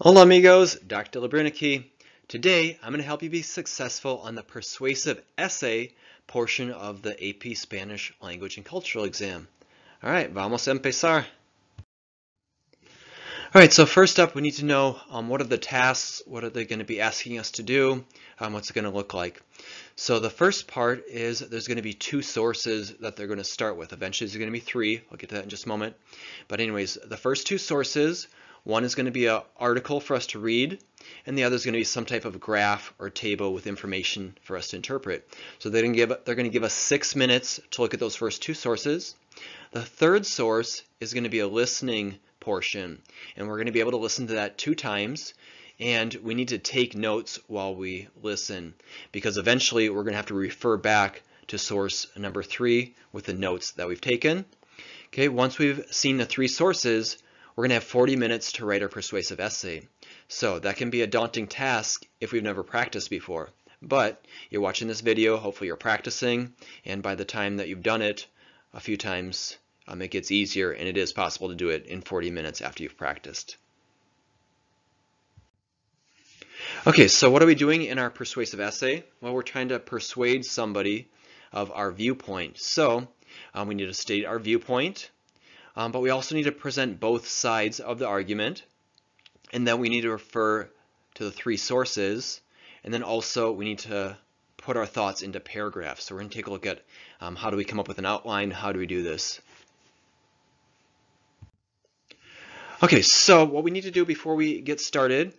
Hola amigos, Dr. Labrinicky. Today I'm going to help you be successful on the persuasive essay portion of the AP Spanish Language and Cultural exam. Alright, vamos a empezar. Alright, so first up we need to know um, what are the tasks, what are they going to be asking us to do, um, what's it going to look like. So the first part is there's going to be two sources that they're going to start with. Eventually there's going to be three, I'll get to that in just a moment. But anyways, the first two sources one is going to be an article for us to read, and the other is going to be some type of graph or table with information for us to interpret. So they're going to give, they're going to give us six minutes to look at those first two sources. The third source is going to be a listening portion, and we're going to be able to listen to that two times and we need to take notes while we listen because eventually we're going to have to refer back to source number three with the notes that we've taken. Okay, once we've seen the three sources, we're going to have 40 minutes to write our persuasive essay. So that can be a daunting task if we've never practiced before. But you're watching this video, hopefully you're practicing, and by the time that you've done it a few times, um, it gets easier and it is possible to do it in 40 minutes after you've practiced. Okay, so what are we doing in our persuasive essay? Well, we're trying to persuade somebody of our viewpoint. So um, we need to state our viewpoint, um, but we also need to present both sides of the argument. And then we need to refer to the three sources. And then also we need to put our thoughts into paragraphs. So we're going to take a look at um, how do we come up with an outline, how do we do this. Okay, so what we need to do before we get started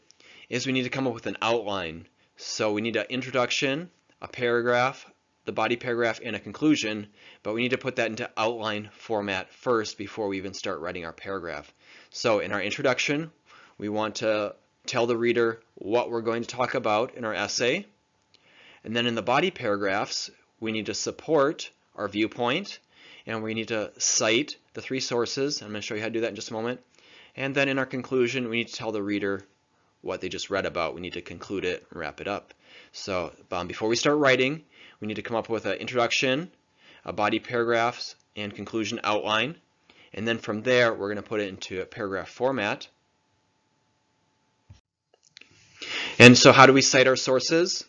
is we need to come up with an outline. So we need an introduction, a paragraph, the body paragraph and a conclusion, but we need to put that into outline format first before we even start writing our paragraph. So in our introduction, we want to tell the reader what we're going to talk about in our essay. And then in the body paragraphs, we need to support our viewpoint and we need to cite the three sources. I'm going to show you how to do that in just a moment. And then in our conclusion, we need to tell the reader what they just read about. We need to conclude it and wrap it up. So um, before we start writing, we need to come up with an introduction, a body paragraphs, and conclusion outline. And then from there, we're going to put it into a paragraph format. And so how do we cite our sources?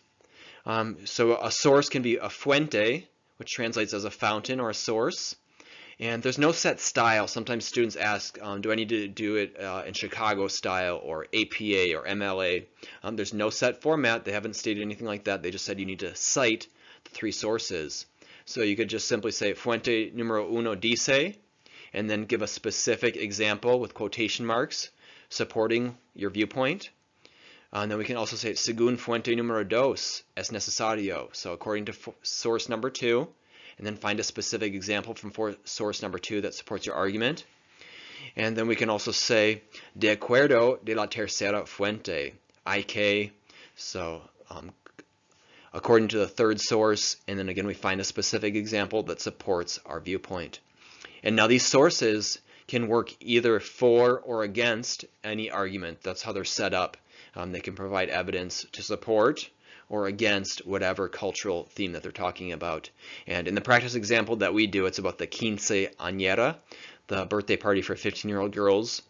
Um, so a source can be a fuente, which translates as a fountain or a source. And there's no set style. Sometimes students ask, um, do I need to do it uh, in Chicago style or APA or MLA? Um, there's no set format. They haven't stated anything like that. They just said you need to cite three sources. So you could just simply say fuente numero uno dice, and then give a specific example with quotation marks supporting your viewpoint. Uh, and then we can also say según fuente número dos es necesario. So according to source number two, and then find a specific example from source number two that supports your argument. And then we can also say de acuerdo de la tercera fuente, IK, so um, according to the third source, and then again we find a specific example that supports our viewpoint. And now these sources can work either for or against any argument. That's how they're set up. Um, they can provide evidence to support or against whatever cultural theme that they're talking about. And in the practice example that we do, it's about the quinceañera, the birthday party for 15-year-old girls.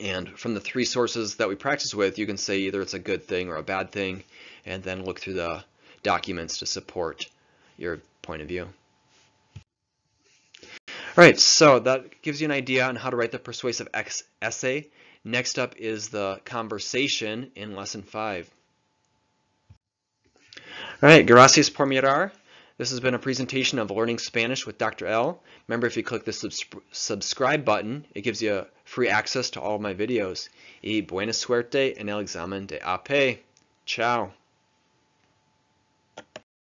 And from the three sources that we practice with, you can say either it's a good thing or a bad thing, and then look through the documents to support your point of view. All right, so that gives you an idea on how to write the persuasive essay. Next up is the conversation in lesson five. All right, gracias por mirar. This has been a presentation of Learning Spanish with Dr. L. Remember, if you click the subs subscribe button, it gives you free access to all of my videos. Y buena suerte en el examen de AP. Ciao.